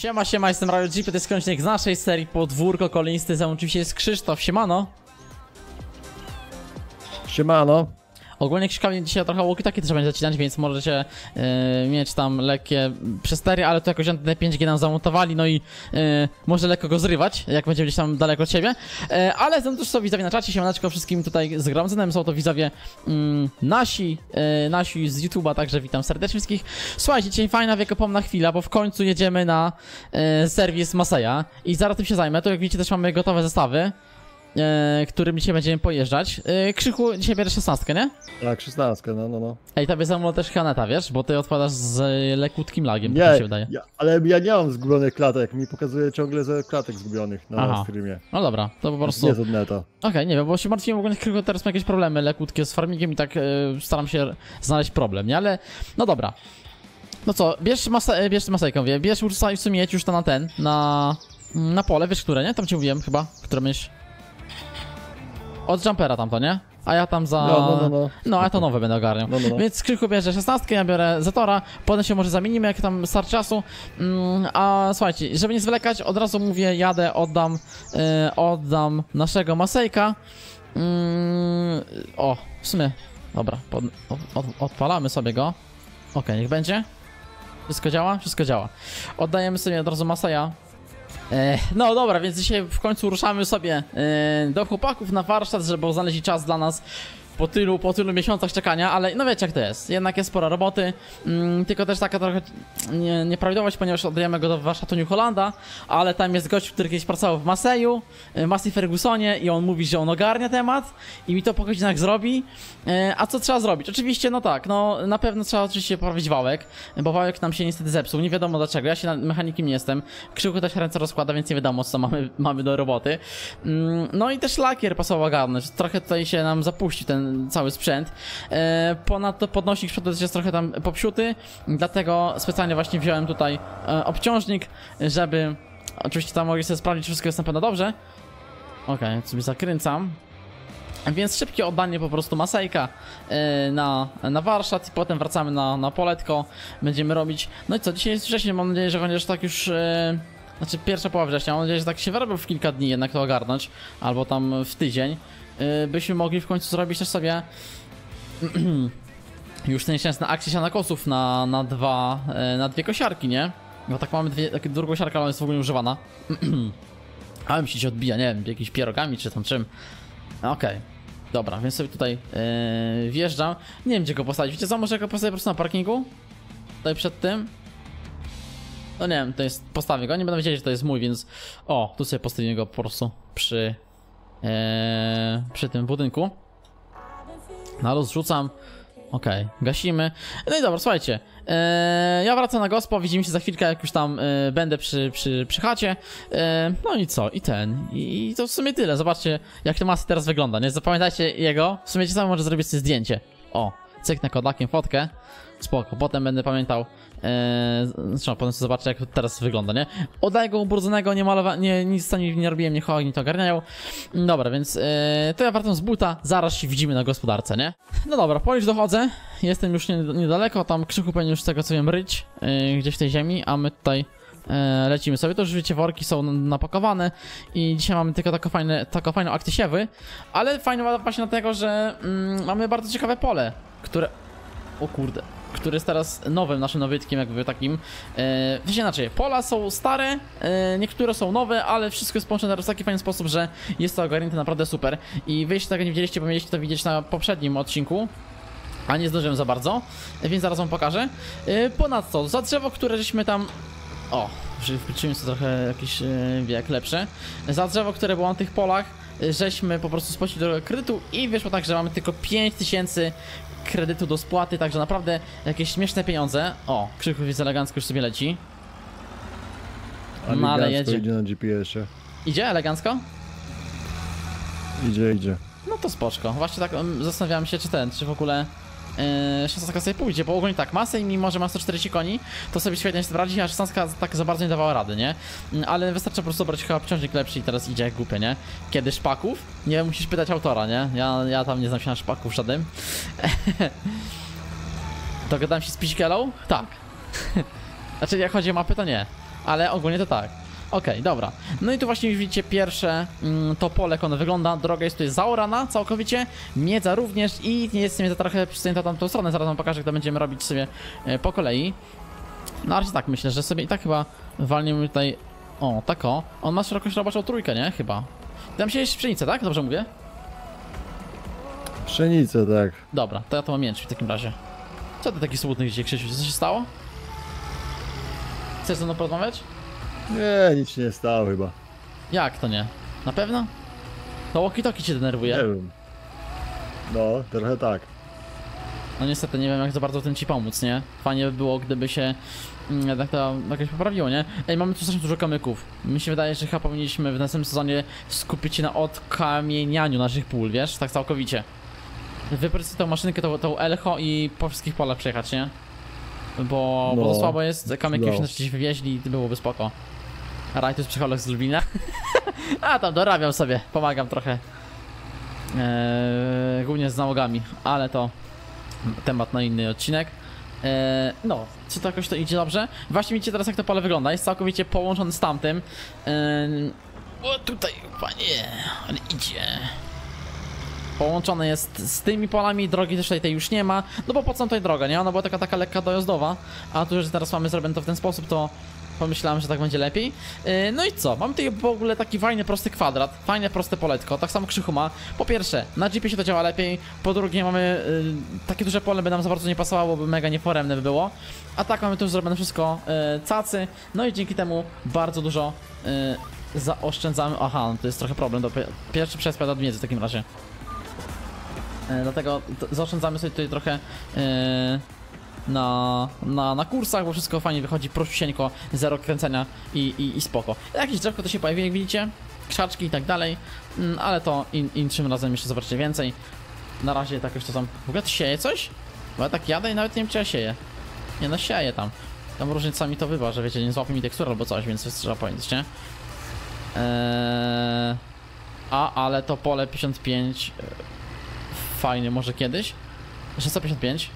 Siema, siema, jestem Radio Jeep, to jest kończynek z naszej serii Podwórko Kolinisty, ze mną oczywiście jest Krzysztof, siemano. Siemano. Ogólnie Krzysztof dzisiaj trochę łoki takie trzeba będzie zacinać, więc możecie yy, mieć tam lekkie przestery, ale to jakoś antynę 5G nam zamontowali, no i yy, może lekko go zrywać, jak będziemy gdzieś tam daleko od siebie. Yy, ale są też są widzowie na czacie, siemaneczko wszystkim tutaj zgromadzonym, są to widzowie mm, nasi, yy, nasi z YouTube'a, także witam serdecznie wszystkich. Słuchajcie, dzisiaj fajna wiekopomna chwila, bo w końcu jedziemy na yy, serwis Masaya i zaraz tym się zajmę, to jak widzicie też mamy gotowe zestawy. E, którym dzisiaj będziemy pojeżdżać. E, Krzychu, dzisiaj bierzesz 16, nie? Tak, 16, no, no, no. Ej, tobie zamówił też Haneta, wiesz? Bo ty odpadasz z e, lekutkim lagiem, tak mi Nie, się wydaje. ja, ale ja nie mam zgubionych klatek, mi pokazuje ciągle ze klatek zgubionych na Aha. streamie. No dobra, to po prostu... Nie Okej, z odneta. nie wiem, bo się martwiłem w ogóle, Krzychu teraz ma jakieś problemy lekutkie z farmingiem i tak e, staram się znaleźć problem, nie? Ale, no dobra. No co, bierz, masa, e, bierz masejkę, mówię, bierz już w sumie jedź już to na ten, na... Na pole, wiesz które, nie? Tam ci mówiłem chyba, które myśl. Od jumpera tamto, nie? A ja tam za... No, no, no, no. No, a to nowe będę ogarniał. No, no, no. Więc Krzychu bierze 16, ja biorę Zatora, potem się może zamienimy, jak tam start czasu. Mm, a słuchajcie, żeby nie zwlekać, od razu mówię, jadę, oddam, e, oddam naszego Masejka. Mm, o, w sumie, dobra, pod, od, odpalamy sobie go. Okej, niech będzie. Wszystko działa? Wszystko działa. Oddajemy sobie od razu Maseja. E, no dobra, więc dzisiaj w końcu ruszamy sobie e, do chłopaków na warsztat, żeby znaleźli czas dla nas po tylu, po tylu miesiącach czekania, ale no wiecie jak to jest, jednak jest spora roboty, mm, tylko też taka trochę nie, nieprawidłowość, ponieważ oddajemy go do warsztatu New Hollanda, ale tam jest gość, który kiedyś pracował w Maseju, w Massey Fergusonie i on mówi, że on ogarnia temat i mi to po godzinach zrobi, e, a co trzeba zrobić? Oczywiście, no tak, no na pewno trzeba oczywiście poprawić wałek, bo wałek nam się niestety zepsuł, nie wiadomo dlaczego, ja się mechanikiem nie jestem, Krzyku też ręce rozkłada, więc nie wiadomo co mamy, mamy do roboty. Mm, No i też lakier pasował ogarnąć, trochę tutaj się nam zapuści ten cały sprzęt. E, Ponadto podnośnik też jest trochę tam popsiuty, dlatego specjalnie właśnie wziąłem tutaj e, obciążnik, żeby oczywiście tam mogli sobie sprawdzić, czy wszystko jest na pewno dobrze. Okej, sobie zakręcam. Więc szybkie oddanie po prostu masejka e, na, na warsztat i potem wracamy na, na poletko. Będziemy robić. No i co, dzisiaj jest wcześniej, mam nadzieję, że chociaż tak już. Znaczy pierwsza połowa września, mam nadzieję, że tak się wyrobił w kilka dni jednak to ogarnąć, albo tam w tydzień. E, byśmy mogli w końcu zrobić też sobie już ten nieszczęsny akcję sianakosów na, na dwa, e, na dwie kosiarki, nie? Bo tak mamy dwie, takie drugą ale ona jest w ogóle nieużywana. Ale mi się odbija, nie wiem, jakimiś pierogami czy tam czym. Okej. Dobra, więc sobie tutaj yy, wjeżdżam. Nie wiem gdzie go postawić. Wiecie co, może go postawię po prostu na parkingu? Tutaj przed tym. No nie wiem, to jest, postawię go, nie będą wiedzieli, że to jest mój, więc... O, tu sobie postawię go po prostu przy... Yy, przy tym budynku. Na luz rzucam. Okej, gasimy. No i dobra, słuchajcie. Eee, ja wracam na gospo, widzimy się za chwilkę, jak już tam e, będę przy, przy, przy chacie. Eee, no i co? I ten. I, I to w sumie tyle. Zobaczcie, jak ten masy teraz wygląda, nie? Zapamiętajcie jego. W sumie ci sami może zrobić sobie zdjęcie. O, cyknę kodakiem fotkę. Spoko, potem będę pamiętał. Eee, zresztą potem sobie zobaczę, jak teraz wygląda, nie? Oddaję go ubrudzonego, nie malowa, nie, nic z nie, nie robiłem, nie chowałem, nie to ogarniają. Dobra, więc e, to ja wracam z buta, zaraz się widzimy na gospodarce, nie? No dobra, po już dochodzę, jestem już nie, niedaleko, tam krzyku pewnie już z tego co wiem ryć, e, gdzieś w tej ziemi, a my tutaj e, lecimy sobie. To już wiecie, worki są napakowane i dzisiaj mamy tylko taką, taką fajną akcję siewy, ale fajne właśnie dlatego, że mm, mamy bardzo ciekawe pole, które... O kurde. Który jest teraz nowym naszym nowytkiem, jakby takim. E, wiesz inaczej, pola są stare, e, niektóre są nowe, ale wszystko jest połączone w taki fajny sposób, że jest to ogarnięte naprawdę super. I wy jeśli tego nie widzieliście, bo mieliście to widzieć na poprzednim odcinku, a nie zdążyłem za bardzo, więc zaraz wam pokażę. E, Ponadto, za drzewo, które żeśmy tam... O, że wkroczyłem sobie trochę jakiś wiek lepszy. Za drzewo, które było na tych polach, żeśmy po prostu spłacili do kredytu i wyszło tak, że mamy tylko 5000 kredytu do spłaty, także naprawdę jakieś śmieszne pieniądze. O, Krzychu jest elegancko już sobie leci. No, ale jedzie. idzie na GPS-ie. Idzie elegancko? Idzie, idzie. No to spoczko. Właśnie tak um, zastanawiałem się, czy ten, czy w ogóle yy, 16 sobie pójdzie, bo ogólnie tak, masę i mimo, że ma 140 koni, to sobie świetnie się radzi, a 16 tak za bardzo nie dawała rady, nie? Mm, Ale wystarczy po prostu brać chyba obciążnik lepszy i teraz idzie jak głupie, nie? Kiedy szpaków? Nie musisz pytać autora, nie? Ja, ja tam nie znam się na szpaków żadnym. Dogadałem się z Piśkielą? Tak. znaczy, jak chodzi o mapy, to nie. ale ogólnie to tak. Okej, dobra. No i tu właśnie widzicie pierwsze mm, to pole, jak ono wygląda. Droga jest tutaj zaorana całkowicie, miedza również i jest miedza trochę przysunięta tamtą stronę. Zaraz wam pokażę, jak to będziemy robić sobie e, po kolei. No ale tak, myślę, że sobie i tak chyba walniemy tutaj... O, tak o. On ma szerokość roboczą trójkę, nie? Chyba. Tam się jest pszenicę, tak? Dobrze mówię? Pszenicę, tak. Dobra, to ja to mam mięć w takim razie. Co ty taki smutny dzisiaj, Krzysiu? Co się stało? Chcesz ze mną porozmawiać? Nie, nic się nie stało chyba. Jak to nie? Na pewno? To walkie-talkie cię Nie denerwuje. wiem. No, trochę tak. No niestety nie wiem jak za bardzo w tym ci pomóc, nie? Fajnie by było, gdyby się mm, jednak to jakoś poprawiło, nie? Ej, mamy tu strasznie dużo kamyków. Mi się wydaje, że chyba powinniśmy w następnym sezonie skupić się na odkamienianiu naszych pól, wiesz? Tak całkowicie. Wyprzeć tą maszynkę, tą, tą Elcho i po wszystkich polach przejechać, nie? Bo, bo to No, słabo jest, kamyki no. gdzieś wywieźli i byłoby spoko. A Raj to jest psycholog z Lublina. A tam dorabiam sobie, pomagam trochę. Eee, głównie z nałogami, ale to temat na inny odcinek. Eee, no, czy to jakoś to idzie dobrze? Właśnie widzicie teraz jak to pole wygląda, jest całkowicie połączone z tamtym. Eee, o tutaj, panie, ale idzie. Połączone jest z tymi polami, drogi też tutaj tej już nie ma, no bo po co tutaj droga, nie? Ona była taka, taka lekka dojazdowa, a tu, że teraz mamy zrobione to w ten sposób, to pomyślałem, że tak będzie lepiej. Yy, no i co? Mamy tutaj w ogóle taki fajny, prosty kwadrat, fajne, proste poletko, tak samo Krzychu ma. Po pierwsze, na jeepie się to działa lepiej, po drugie mamy yy, takie duże pole, by nam za bardzo nie pasowało, by mega nieforemne by było. A tak mamy tu już zrobione wszystko yy, cacy, no i dzięki temu bardzo dużo yy, zaoszczędzamy. Aha, no to jest trochę problem, do pierwszy przespad od miedzy w takim razie. E, Dlatego zaoszczędzamy sobie tutaj trochę e, na, na, na kursach, bo wszystko fajnie wychodzi, prosieńko, zero kręcenia i, i, i spoko. Jakieś drzewko to się pojawi, jak widzicie, krzaczki i tak dalej, mm, ale to in, innym razem jeszcze zobaczycie więcej. Na razie tak już to tam... W ogóle to sieje coś? Bo ja tak jadę i nawet nie wiem, czy ja sieję. Nie no, sieje tam. Tam różnicami to bywa, że wiecie, nie złapie mi teksturę albo coś, więc trzeba powiedzieć, nie? Eee... A, ale to pole 55 fajny może kiedyś. Jeszcze 155.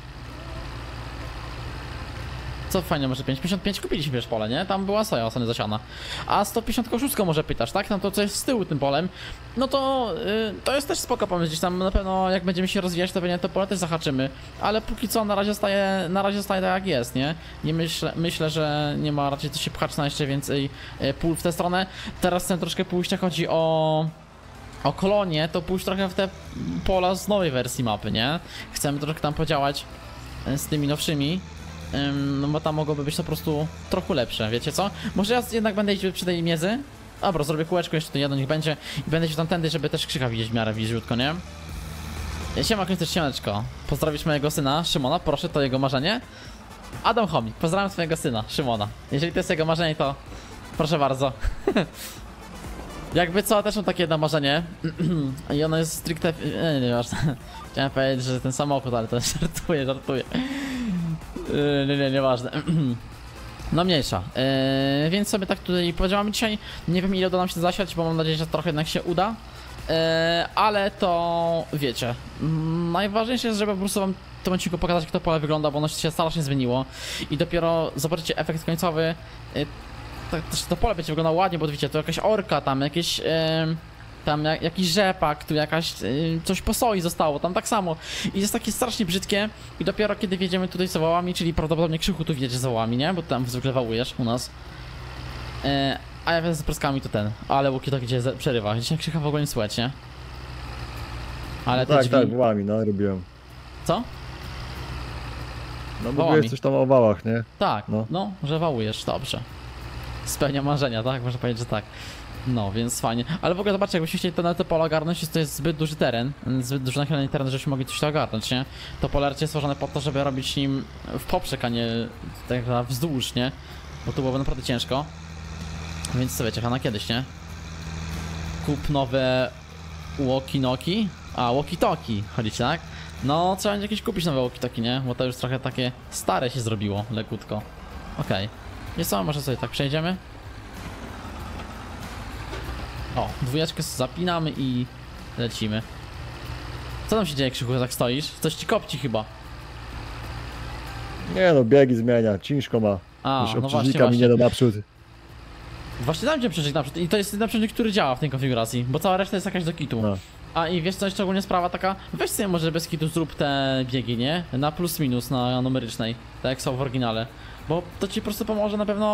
Co fajne może 5? 55 kupiliśmy wiesz pole, nie? Tam była soja osany zasiana. A 156 może pytasz, tak? Tam to co jest z tyłu tym polem. No to y, to jest też spoko pomysł. Gdzieś tam na pewno jak będziemy się rozwijać, to pewnie to pole też zahaczymy. Ale póki co na razie staje, na razie staje tak jak jest, nie? Nie myślę, myślę, że nie ma raczej co się pchać na jeszcze więcej y, pól w tę stronę. Teraz chcę troszkę pójść, jak chodzi o o kolonie, to pójść trochę w te pola z nowej wersji mapy, nie? Chcemy trochę tam podziałać e, z tymi nowszymi. No bo tam mogłoby być to po prostu trochę lepsze, wiecie co? Może ja jednak będę iść przy tej miezy? Dobra, zrobię kółeczko, jeszcze to jedno niech będzie i będę się tamtędy, żeby też krzyka widzieć w miarę bliziutko, nie? E, Siema, też siemaneczko. Pozdrowisz mojego syna, Szymona, proszę, to jego marzenie. Adam Chomik, pozdrawiam twojego syna, Szymona. Jeżeli to jest jego marzenie, to proszę bardzo. Jakby co, też mam takie jedno marzenie i ono jest stricte... Nie, nie, ważne. Chciałem powiedzieć, że ten samochód, ale to żartuję, żartuję. Yy, Nie, nie, nieważne. No mniejsza. Yy, więc sobie tak tutaj podziałamy dzisiaj. Nie wiem ile uda nam się zasiać, bo mam nadzieję, że trochę jednak się uda. Yy, ale to wiecie. Najważniejsze jest, żeby po prostu wam tym odcinku pokazać, jak to pole wygląda, bo ono się strasznie zmieniło. I dopiero zobaczycie efekt końcowy. Yy, to, też to pole będzie wyglądało ładnie, bo widzicie, to jakaś orka, tam jakieś... em, tam jak, jakiś rzepak, tu jakaś y, coś po soi zostało, tam tak samo. I jest takie strasznie brzydkie i dopiero kiedy wjedziemy tutaj z wołami, czyli prawdopodobnie Krzychu tu wjedzie z nie? Bo tam zwykle wałujesz u nas. E, a ja z preskami to ten, ale łuki to gdzie ze- przerywa. Dzisiaj Krzycha w ogóle nie słychać, nie? Ale te tak, drzwi... tak, wołami, no, robiłem. Co? No, Wołami. mówiłeś coś tam o wałach, nie? Tak, no, No. że wałujesz, dobrze. Spełnia marzenia, tak? Można powiedzieć, że tak. No, więc fajnie. Ale w ogóle zobaczcie, jakbyście chcieli to na te pole ogarnąć, to jest zbyt duży teren, zbyt duży nachylony teren, żebyśmy mogli coś to ogarnąć, nie? To pole raczej jest stworzone po to, żeby robić nim w poprzek, a nie tak na wzdłuż, nie? Bo tu byłoby naprawdę ciężko. Więc co wiecie, na kiedyś, nie? Kup nowe walkie-noki, a walkie-talkie, chodzicie, tak? No, trzeba będzie jakieś kupić nowe walkie-talkie, nie? Bo to już trochę takie stare się zrobiło, lekutko. Okej. Okay. co, może sobie tak przejdziemy? O, dwójeczkę zapinamy i lecimy. Co tam się dzieje, Krzychu, tak stoisz? Coś ci kopci chyba. Nie no, biegi zmienia, ciężko ma. A, Już no właśnie, obciążnika mi właśnie. nie da naprzód. Właśnie dam cię przeżyć na przykład i to jest przeciwnik, który działa w tej konfiguracji, bo cała reszta jest jakaś do kitu. No. A i wiesz co, jeszcze ogólnie sprawa taka, weź sobie może bez kitu zrób te biegi, nie? Na plus minus, na numerycznej, tak jak są w oryginale. Bo to ci po prostu pomoże na pewno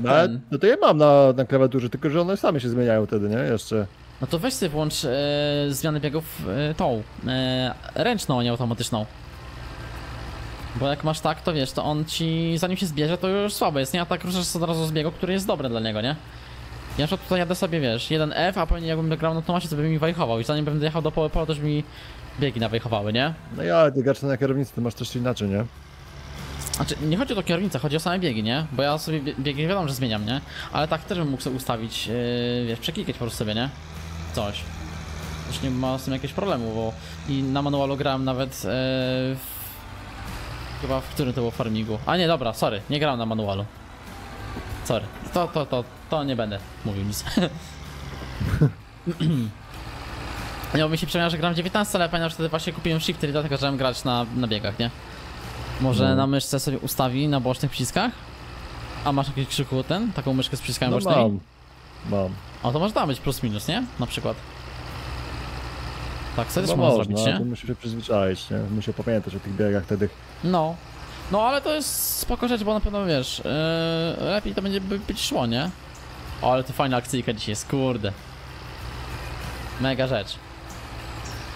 No, ten. no to ja mam na, na klawiaturze, tylko że one same się zmieniają wtedy, nie? Jeszcze. No to weź sobie włącz e, zmiany biegów e, tą, e, ręczną, a nie automatyczną. Bo jak masz tak, to wiesz, to on ci, zanim się zbierze, to już słabo jest, nie? A tak ruszasz od razu z biegu, który jest dobry dla niego, nie? Ja na przykład tutaj jadę sobie, wiesz, 1F, a pewnie jakbym grał na automacie, to by mi wajchował i zanim bym dojechał do połowy pola, to już mi biegi nawajchowały, nie? No ja, ty gacze na kierownicy, to masz też inaczej, nie? Znaczy, nie chodzi o to kierownicę, chodzi o same biegi, nie? Bo ja sobie bie- biegi wiadomo, że zmieniam, nie? Ale tak też bym mógł sobie ustawić, yy, wiesz, przeklikać po prostu sobie, nie? Coś. Już nie ma z tym jakiegoś problemu, bo i na manualu grałem nawet yy, w... Chyba w którym to było farmingu. A nie, dobra, sorry, nie grałem na manualu. Sorry. To, to, to, to nie będę mówił nic. Bo mi się przypomina, że gram w 19, ale pamiętam, że wtedy właśnie kupiłem shifter i dlatego zacząłem grać na, na biegach, nie? Może No. na myszce sobie ustawi na bocznych przyciskach? A masz jakiś krzyku ten? Taką myszkę z przyciskami No bocznymi? mam. Mam. O, to może tam być plus minus, nie? Na przykład. Tak, sobie No też można można, zrobić, nie? musisz się przyzwyczaić, nie? Musisz pamiętać o tych biegach wtedy. No. No, ale to jest spoko rzecz, bo na pewno wiesz, yy, lepiej to będzie by- być szło, nie? O, ale to fajna akcyjka dzisiaj jest, kurde. Mega rzecz.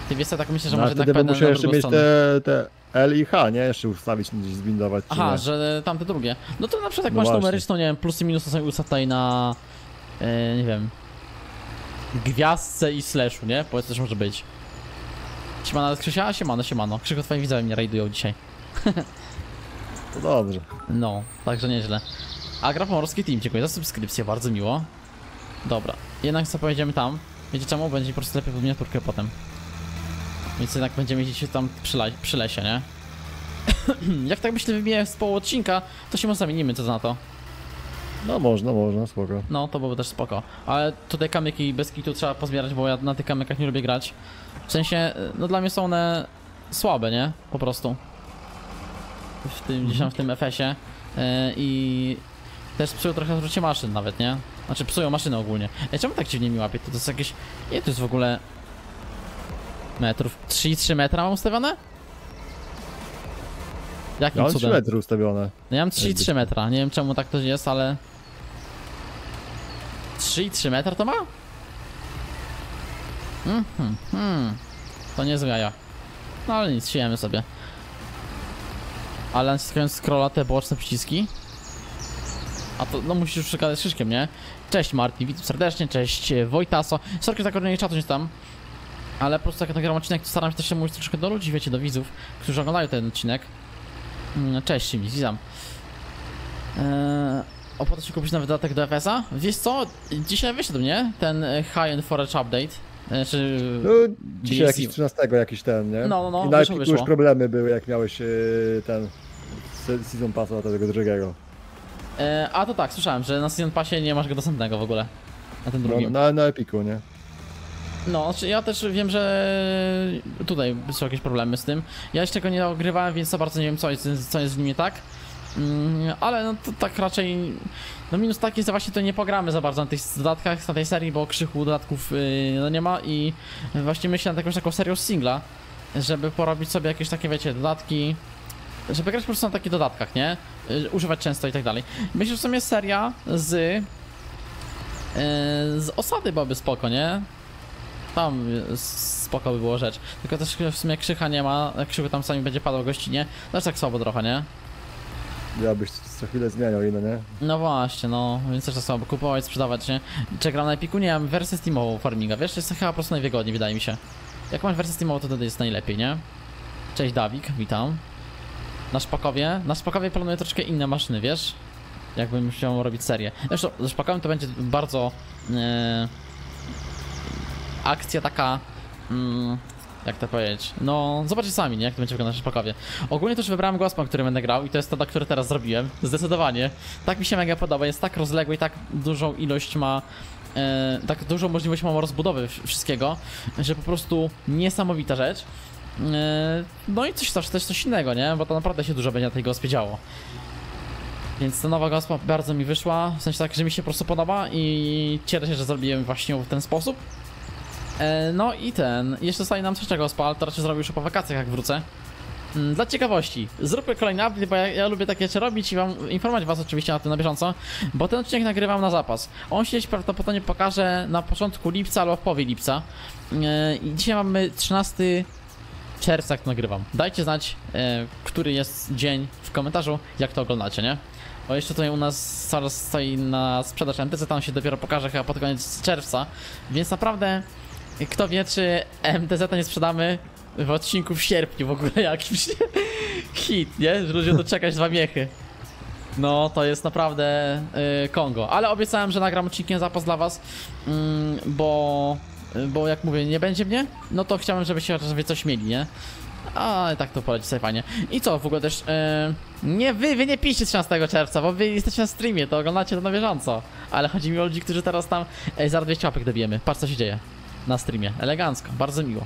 Ty wiesz co, tak myślę, że No, może jednak musiał na jeszcze mieć stronę. te, te L i H, nie? Jeszcze ustawić, gdzieś zbindować. Aha, nie? że tamte drugie. No to na przykład jak No masz właśnie. numeryczną, nie wiem, plusy minusy sobie ustaw tutaj na, e, nie wiem, gwiazdce i slashu, nie? Powiedz też może być. Siemano Krzysia? Siemano, siemano. Krzycho, twoi widzowie mnie rajdują dzisiaj. To dobrze. No, także nieźle. Agra Pomorski Team, dziękuję za subskrypcję, bardzo miło. Dobra, jednak co pojedziemy tam. Wiecie czemu? Będzie po prostu lepiej pod miniaturkę potem. Więc jednak będziemy jeździć tam przy, przy lesie, nie? Jak tak myślę wybije z połowy odcinka, to się może zamienimy, co za na to. No można, można, spoko. No, to byłoby też spoko. Ale tutaj kamyki bez kitu trzeba pozbierać, bo ja na tych kamykach nie lubię grać. W sensie, no dla mnie są one słabe, nie? Po prostu. W tym, gdzieś tam w tym FS-ie. Yy, I też psują trochę zwrocie maszyn nawet, nie? Znaczy psują maszyny ogólnie. Ej, czemu tak dziwnie mi łapie? To, to jest jakieś... Ile to jest w ogóle... Metrów? 3,3 metra mam ustawione? Jakim Ja mam 3 cudem? metry ustawione. No ja mam 3,3 metra, nie wiem czemu tak to jest, ale... 3,3 metra to ma? Mhm, hmm. To nie jaja. No ale nic, siejemy sobie. Ale naciskając scrolla te boczne przyciski. A to, no musisz już przekazać szyszkiem, nie? Cześć Martin, witam serdecznie, cześć e, Wojtaso. Sorry, za koronę czatu nie tam. Ale po prostu jak nagram odcinek, to staram się też mówić troszkę do ludzi, wiecie, do widzów, którzy oglądają ten odcinek. Mm, Cześć, Simi, witam. Eee, opłaca się kupić nowy dodatek do FS-a? Wiesz co, dzisiaj wyszedł, nie? Ten e, High-End Forage Update. E, czy... No, dzisiaj jakiś 13 jakiś ten, nie? No, no, no, I na wyszło, Epiku wyszło. już problemy były, jak miałeś ten se- Season Passa tego drugiego. E, a to tak, słyszałem, że na Season Passie nie masz go dostępnego w ogóle. Na tym No, drugim. na, na Epiku, nie? No, znaczy ja też wiem, że tutaj są jakieś problemy z tym. Ja jeszcze go nie ogrywałem, więc za bardzo nie wiem, co jest, co jest w nim nie tak. Mm, ale no to tak raczej. No minus taki jest, że właśnie to nie pogramy za bardzo na tych dodatkach, na tej serii, bo krzychu dodatków yy, no nie ma i właśnie myślę nad jakąś taką serią singla, żeby porobić sobie jakieś takie, wiecie, dodatki. Żeby grać po prostu na takich dodatkach, nie? Yy, używać często i tak dalej. Myślę, że w sumie seria z. Yy, z osady byłaby spoko, nie? Tam y, spoko by było rzecz. Tylko też w sumie krzycha nie ma, krzychu tam sami będzie padał gościnie. Też tak słabo trochę, nie? Ja byś co chwilę zmieniał inne, nie? No właśnie, no, więc też tak słabo kupować, sprzedawać, nie? Czy gram na Epiku? Nie, mam wersję Steamową farminga, wiesz, jest to chyba po prostu najwygodniej, wydaje mi się. Jak masz wersję Steamową, to wtedy jest najlepiej, nie? Cześć Dawik, witam. Na Szpakowie, na Szpakowie planuję troszkę inne maszyny, wiesz? Jakbym chciał robić serię. Zresztą ze Szpakowem to będzie bardzo... E, akcja taka... Mm, jak to powiedzieć? No, zobaczcie sami, nie? Jak to będzie wyglądać na Szpakowie. Ogólnie też wybrałem Gospa, który będę grał i to jest to, na które teraz zrobiłem. Zdecydowanie. Tak mi się mega podoba, jest tak rozległy i tak dużą ilość ma e, tak dużą możliwość ma rozbudowy wsz- wszystkiego, że po prostu niesamowita rzecz. E, no i coś, coś, coś, coś innego, nie? Bo to naprawdę się dużo będzie na tej gospie działo. Więc ta nowa gospa bardzo mi wyszła, w sensie tak, że mi się po prostu podoba i cieszę się, że zrobiłem właśnie w ten sposób. E, no i ten, jeszcze zostaje nam trzecia gospa, ale to raczej zrobię już po wakacjach jak wrócę. Mm, Dla ciekawości, zróbmy kolejny update, bo ja, ja lubię takie rzeczy robić i wam informować was oczywiście na tym na bieżąco, bo ten odcinek nagrywam na zapas. On się prawdopodobnie pokaże na początku lipca albo w połowie lipca. E, I dzisiaj mamy 13 czerwca, jak to nagrywam. Dajcie znać, e, który jest dzień w komentarzu, jak to oglądacie, nie? Bo jeszcze tutaj u nas zaraz stoi na sprzedaż MTZ, tam się dopiero pokaże chyba pod koniec czerwca, więc naprawdę kto wie, czy MTZ nie sprzedamy w odcinku w sierpniu w ogóle jakimś hit, nie? Że ludzie doczekać dwa miechy. No, to jest naprawdę y, Kongo. Ale obiecałem, że nagram odcinkiem zapas dla was, mm, bo, bo jak mówię, nie będzie mnie, no to chciałem, żebyście wy coś mieli, nie? A i tak to poleci sobie fajnie. I co, w ogóle też, y, nie wy, wy nie piszcie 13 czerwca, bo wy jesteście na streamie, to oglądacie to na bieżąco. Ale chodzi mi o ludzi, którzy teraz tam, ej, zaraz 200 łapek dobijemy, patrz co się dzieje na streamie, elegancko, bardzo miło.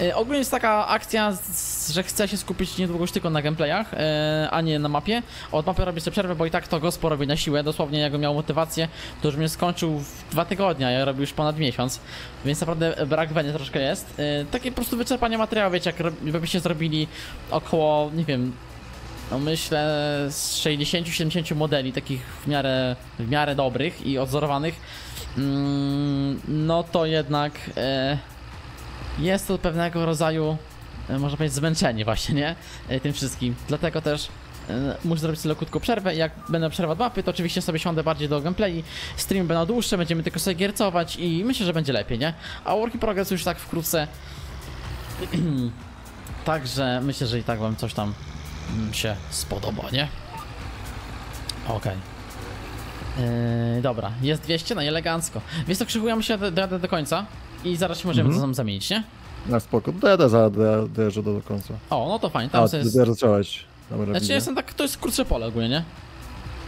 E, Ogólnie jest taka akcja, z- że chcę się skupić niedługo już tylko na gameplayach, e, a nie na mapie. Od mapy robię sobie przerwę, bo i tak to gospo robię na siłę. Dosłownie jakbym miał motywację, to już mnie skończył w dwa tygodnie, ja robię już ponad miesiąc. Więc naprawdę brak weny troszkę jest. E, Takie po prostu wyczerpanie materiału, wiecie, jak rob- byście zrobili około, nie wiem, no myślę z 60-70 modeli takich w miarę, w miarę dobrych i odzorowanych, mm, no to jednak e, jest to pewnego rodzaju, można powiedzieć, zmęczenie właśnie, nie? E, Tym wszystkim. Dlatego też e, muszę zrobić sobie krótką przerwę. Jak będę przerwa od mapy, to oczywiście sobie siądę bardziej do gameplay. Streamy będą dłuższe, będziemy tylko sobie giercować i myślę, że będzie lepiej, nie? A Work in Progress już tak wkrótce. Także myślę, że i tak wam coś tam mm, się spodoba, nie? Okej. Yy, dobra, jest 200, no i elegancko. Więc to krzychujemy się do, do, do końca i zaraz się możemy Mhm. to zamienić, nie? Na spoko. Ja też dojeżdżę do, końca. O, no to fajnie, tam A, jest... dopiero zacząłeś. Znaczy jestem tak, to jest krótsze pole ogólnie, nie?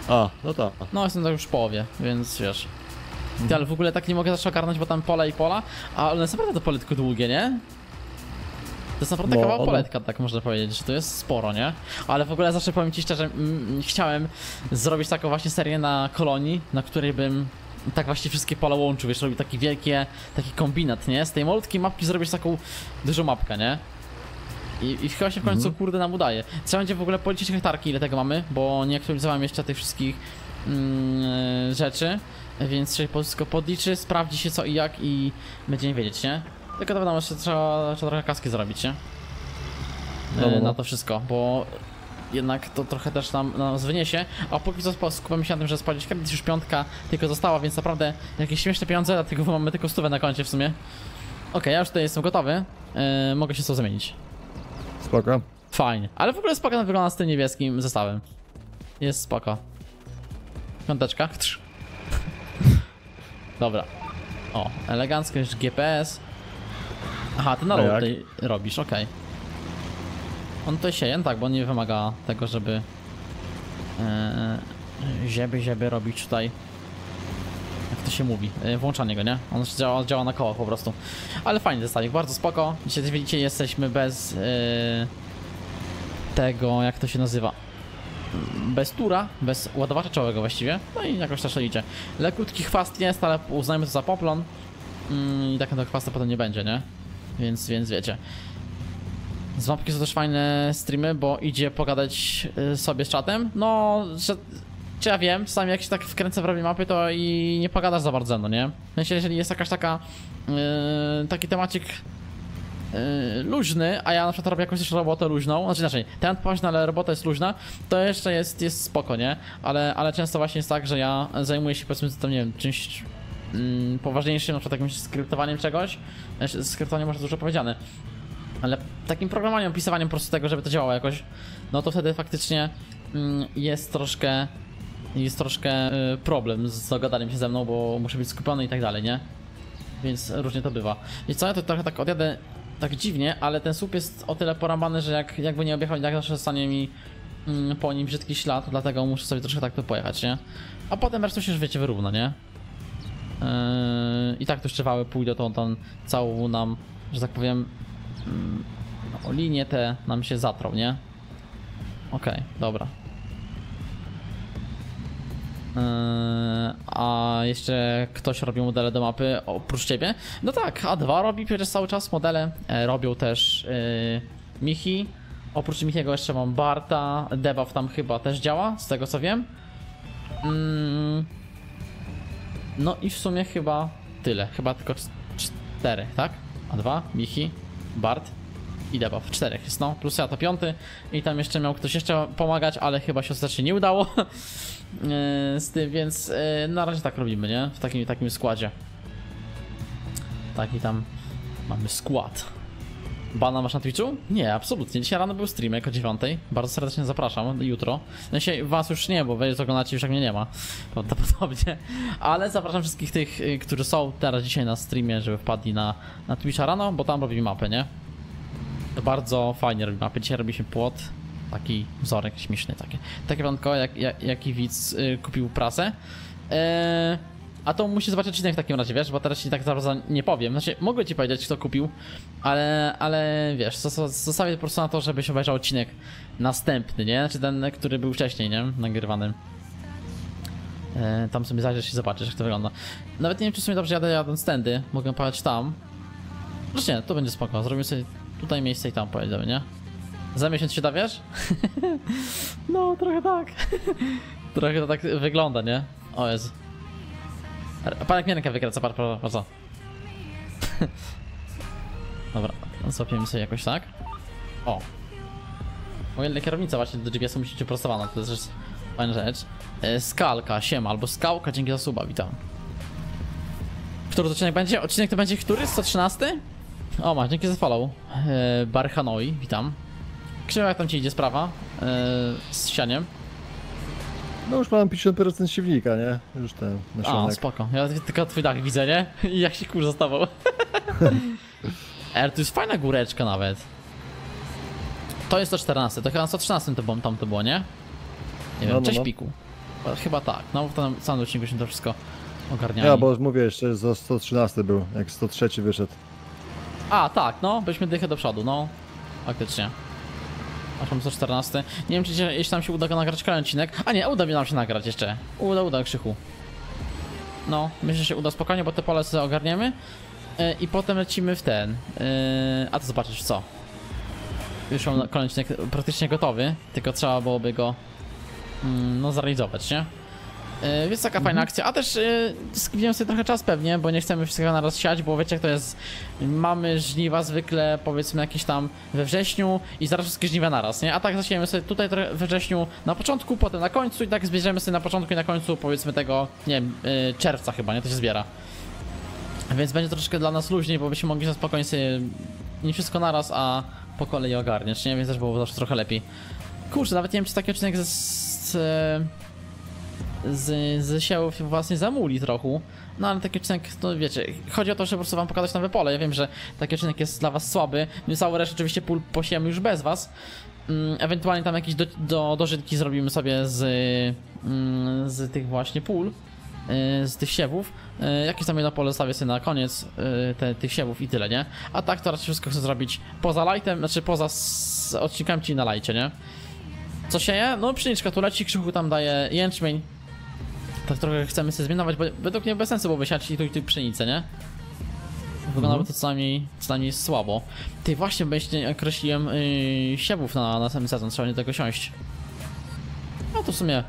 A, no tak. No jestem tak już w połowie, więc wiesz. Mhm. Ale w ogóle tak nie mogę zawsze ogarnąć, bo tam pole i pola, a one naprawdę to pole tylko długie, nie? To jest naprawdę No, poletka, tak można powiedzieć, że to jest sporo, nie? Ale w ogóle zawsze powiem ci szczerze, mm, chciałem zrobić taką właśnie serię na kolonii, na której bym tak właśnie wszystkie pola łączył, wiesz, robił taki wielkie, taki kombinat, nie? Z tej malutkiej mapki zrobić taką dużą mapkę, nie? I, I chyba się w końcu, Mhm. kurde, nam udaje. Trzeba będzie w ogóle policzyć hektarki, ile tego mamy, bo nie aktualizowałem jeszcze tych wszystkich mm, rzeczy, więc trzeba wszystko podliczy, sprawdzi się co i jak i będziemy wiedzieć, nie? Tylko to wiadomo, że trzeba, trzeba trochę kaski zrobić, nie? No, no, E, no. Na to wszystko, bo jednak to trochę też nam, nas wyniesie, a póki co skupiamy się na tym, że spalić kredyt już piątka tylko została, więc naprawdę jakieś śmieszne pieniądze, dlatego mamy tylko stówę na koncie w sumie. Okej, ja już tutaj jestem gotowy, e, mogę się z zamienić. Spoko. Fajnie, ale w ogóle spoko wygląda z tym niebieskim zestawem. Jest spoko. Piąteczka. Dobra. O, elegancko już GPS. Aha, ty na tutaj robisz, okej. On tutaj sieje, tak, bo nie wymaga tego, żeby... E, zieby, zieby robić tutaj. Jak to się mówi? E, włączanie go, nie? On działa, działa na koło po prostu. Ale fajny zestawik, bardzo spoko. Dzisiaj widzicie, jesteśmy bez... Tego, jak to się nazywa? Bez tura, bez ładowacza czołowego właściwie. No i jakoś też to idzie. Lekutki chwast jest, ale uznajmy to za poplon. Mm, I takiego chwasta potem nie będzie, nie? Więc, więc wiecie. Z mapki są też fajne streamy, bo idzie pogadać y, sobie z czatem. No, że, czy ja wiem, czasami jak się tak wkręcę w robię mapy, to i nie pogadasz za bardzo, no nie? W sensie, jeżeli jest jakaś taka, y, taki temacik yy, luźny, a ja na przykład robię jakąś robotę luźną, znaczy inaczej, temat poważny, ale robota jest luźna, to jeszcze jest, jest spoko, nie? Ale, ale często właśnie jest tak, że ja zajmuję się powiedzmy tam, nie wiem, czymś mm, poważniejszym, na przykład jakimś skryptowaniem czegoś, skryptowanie może dużo powiedziane, ale takim programowaniem, opisywaniem po prostu tego, żeby to działało jakoś, no to wtedy faktycznie mm, jest troszkę jest troszkę y, problem z dogadaniem się ze mną, bo muszę być skupiony i tak dalej, nie? Więc różnie to bywa. I co, ja to trochę tak odjadę tak dziwnie, ale ten słup jest o tyle porąbany, że jak, jakby nie objechał, jak zawsze stanie mi mm, po nim brzydki ślad, dlatego muszę sobie troszkę tak to pojechać, nie? A potem resztą się już wiecie wyrówna, nie? Yy, I tak tu jeszcze wały pójdą, to tam całą nam, że tak powiem, no, linię te nam się zatrą, nie? Okej, dobra. a jeszcze ktoś robi modele do mapy oprócz ciebie? No tak, A2 robi przecież cały czas modele. E, robią też yy, Michi. Oprócz Michiego jeszcze mam Barta. Debuff tam chyba też działa, z tego co wiem. Mm, no i w sumie chyba tyle. Chyba tylko cz- cztery, tak? A2, Michi, Bart i debuff. Czterech jest, no. Plus ja to piąty. I tam jeszcze miał ktoś jeszcze pomagać, ale chyba się ostatecznie nie udało. Yy, z tym, więc yy, na razie tak robimy, nie? W takim, takim składzie. Taki tam mamy skład. Bana masz na Twitchu? Nie, absolutnie. Dzisiaj rano był streamek o 9. Bardzo serdecznie zapraszam. Jutro. No dzisiaj was już nie, bo wy to oglądacie już jak mnie nie ma. Prawdopodobnie. Ale zapraszam wszystkich tych, y, którzy są teraz dzisiaj na streamie, żeby wpadli na, na Twitcha rano, bo tam robimy mapę, nie? To bardzo fajnie robi mapy. Dzisiaj robiliśmy płot. Taki wzorek śmieszny taki. Takie panko, jak, jak, jaki widz y, kupił prasę. Eee, a to musi zobaczyć odcinek w takim razie, wiesz, bo teraz ci tak bardzo nie powiem. Znaczy, mogę ci powiedzieć, kto kupił, ale, ale wiesz, zos- zostawię po prostu na to, żebyś obejrzał odcinek następny, nie? Znaczy ten, który był wcześniej, nie? Nagrywany. E, tam sobie zajrzysz i zobaczysz, jak to wygląda. Nawet nie wiem, czy w sumie dobrze jadę jadąc tędy. Mogę pojechać tam. Zresztą nie, to będzie spoko. Zrobimy sobie tutaj miejsce i tam pojedziemy, nie? Za miesiąc się da, wiesz? no, trochę tak. trochę to tak wygląda, nie? O Jezu. Mnie rękę wykraca, patrz, patrz, patrz, co? Dobra, złapiemy sobie jakoś tak. O. Ile kierownica właśnie do GPS-u musi być prostowana, to jest fajna rzecz. E, Skalka, siema, albo skałka, dzięki za suba, witam. Który odcinek będzie? Odcinek to będzie który? 113? O, ma, dzięki za follow. E, Barhanoi, witam. Krzywo, jak tam ci idzie sprawa? E, z sianiem? No już mam 50% siewnika, nie? Już ten A, nasionek. spoko. Ja tylko twój dach widzę, nie? I jak się kur zostawał. Ale tu jest fajna góreczka nawet. To jest 114, to chyba na 113 to było, tam to było, nie? Nie wiem, No, no, cześć no. Piku. Chyba- tak, no w tym samym odcinku się to wszystko ogarniali. Ja, bo mówię, jeszcze za 113 był, jak 103 wyszedł. A, tak, no, byliśmy dychę do przodu, no. Faktycznie. Aż mam 114. Nie wiem, czy się, jeśli nam się uda nagrać odcinek. A nie, uda mi nam się nagrać jeszcze. Uda, uda, Krzychu. No, myślę, że się uda spokojnie, bo te pole sobie ogarniemy. E, I potem lecimy w ten. E, a to zobaczysz co. Już mam odcinek praktycznie gotowy, tylko trzeba byłoby go mm, no zrealizować, nie? E, Więc taka fajna akcja, a też yy, skipniemy sobie trochę czas pewnie, bo nie chcemy wszystkiego naraz siać, bo wiecie jak to jest, mamy żniwa zwykle powiedzmy jakieś tam we wrześniu i zaraz wszystkie żniwa naraz, nie? A tak zasiejemy sobie tutaj trochę we wrześniu na początku, potem na końcu i tak zbierzemy sobie na początku i na końcu powiedzmy tego, nie wiem, yy, czerwca chyba, nie? To się zbiera. Więc będzie troszeczkę dla nas luźniej, bo byśmy mogli na spokojnie sobie nie wszystko naraz, a po kolei ogarniać, nie? Więc też było zawsze trochę lepiej. Kurczę, nawet nie wiem czy taki odcinek z... z z, z siałów właśnie zamuli trochę. No ale taki odcinek, no wiecie, chodzi o to, żeby po prostu wam pokazać nowe pole. Ja wiem, że taki odcinek jest dla was słaby. My cały resztę oczywiście pól posiemy już bez was. Mm, ewentualnie tam jakieś do, do, dożytki zrobimy sobie z, mm, z tych właśnie pól. y, Z tych siewów. Y, Jakieś tam jedno pole zostawię sobie na koniec y, te, tych siewów i tyle, nie? A tak to raczej wszystko chcę zrobić poza lightem, znaczy poza odcinkami, czyli na lajcie, nie? Co sieje? No pszeniczka tu leci, krzychu tam daje jęczmień. Tak trochę chcemy sobie zmienować, bo według mnie bez sensu byłoby siać i tu i tu pszenicę, nie? Wyglądało to co najmniej, co najmniej słabo. Ty właśnie będzie określiłem yy, siewów na następny sezon, trzeba nie tego siąść. No to w sumie,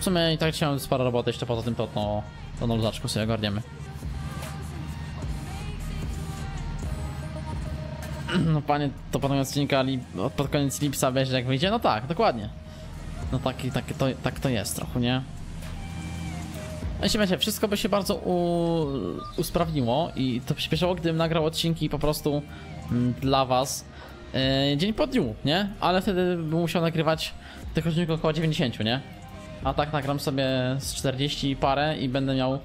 w sumie i tak chciałem sporo roboty, jeszcze poza tym to no, to na luzaczku sobie ogarniemy. No panie, to pod koniec odcinka, pod koniec lipca wiesz jak wyjdzie? No tak, dokładnie. No taki, taki to, tak to jest trochę, nie? Jeśli wiecie, wszystko by się bardzo u, usprawniło i to przyspieszyło, gdybym nagrał odcinki po prostu mm, dla was e, dzień po dniu, nie? Ale wtedy bym musiał nagrywać tych odcinków około 90, nie? A tak nagram sobie z 40 i parę i będę miał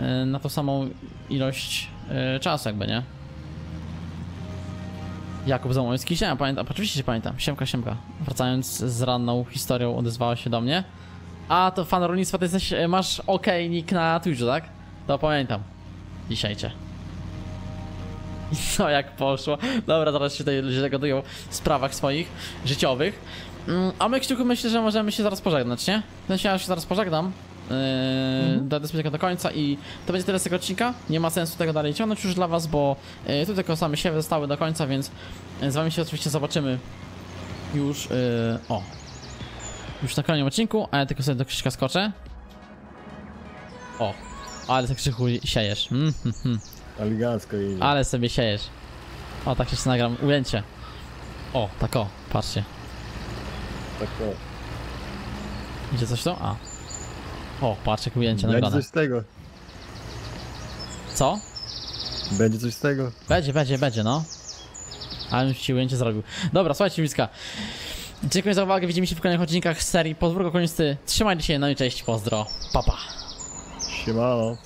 e, na tą samą ilość e, czasu jakby, nie? Jakub Zamoński, siema, pamiętam, oczywiście się pamiętam, siemka, siemka. Wracając z ranną historią odezwała się do mnie. A, to fan rolnictwa, ty jesteś, e, masz OK nick na Twitchu, tak? To pamiętam. Dzisiaj cię. I co, jak poszło? Dobra, zaraz się tutaj ludzie zagadują w sprawach swoich, życiowych. Mm, A my, Kciuku, myślę, że możemy się zaraz pożegnać, nie? W sensie ja się zaraz pożegnam. Yy, do dyspozycji do końca i to będzie tyle z tego odcinka. Nie ma sensu tego dalej ciągnąć już dla was, bo yy, tu tylko same siewy zostały do końca, więc z wami się oczywiście zobaczymy już, yy, o, już na kolejnym odcinku, a ja tylko sobie do Krzyśka skoczę. O, ale tak Krzychu siejesz. Mm, mm, mm. Elegancko. Ale sobie siejesz. O, tak się nagram. Ujęcie. O, tak o, patrzcie. Tak to. Idzie coś tu? A. O, patrz jak ujęcie Będzie nagrane. coś z tego. Co? Będzie coś z tego. Będzie, będzie, będzie, no. Ale już ci ujęcie zrobił. Dobra, słuchajcie, Miska. Dziękuję za uwagę. Widzimy się w kolejnych odcinkach z serii Podwórko Konisty. Trzymajcie się, no i cześć, pozdro. Papa. Pa. Siemano.